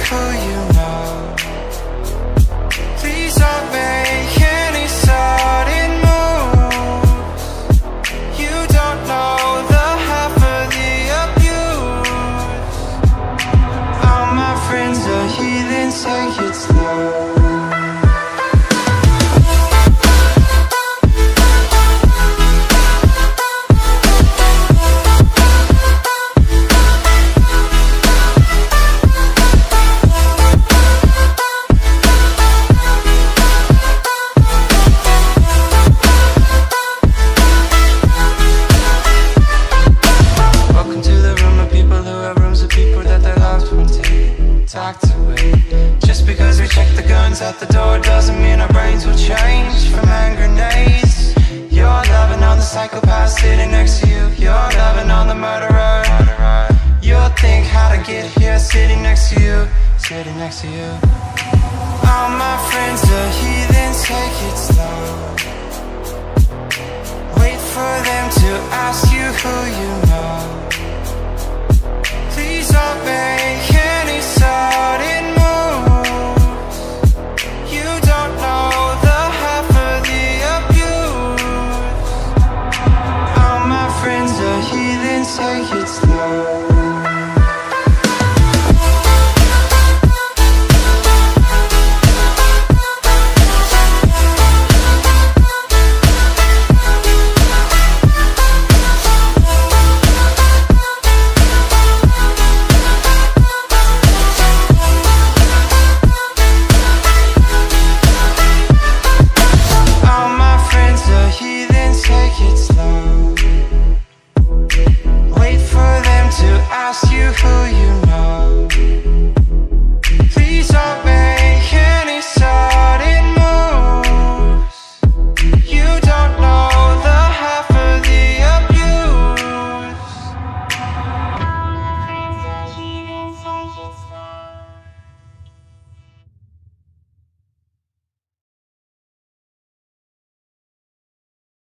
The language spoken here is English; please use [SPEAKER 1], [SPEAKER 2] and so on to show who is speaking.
[SPEAKER 1] who you know. Please don't make any sudden moves. You don't know the half of the abuse. All my friends are heathens, take it slow. That they loved one day Talked away Just because we check the guns at the door Doesn't mean our brains will change From hand grenades You're loving on the psychopath sitting next to you. You're loving on the murderer. You'll think how to get here Sitting next to you Sitting next to you. All my friends are heathens Take it slow All ask you who you know